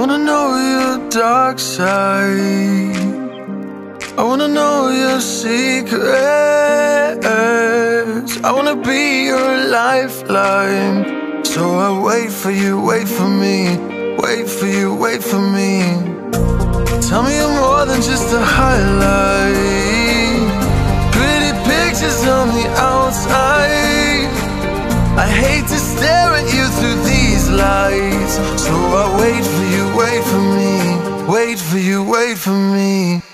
know your dark side. I wanna know your secrets. I wanna be your lifeline. So I wait for you, wait for me, wait for you, wait for me. Tell me you're more than just a highlight. Pretty pictures on the outside. I hate to stare at you through these lights. So wait for me, wait for you, wait for me.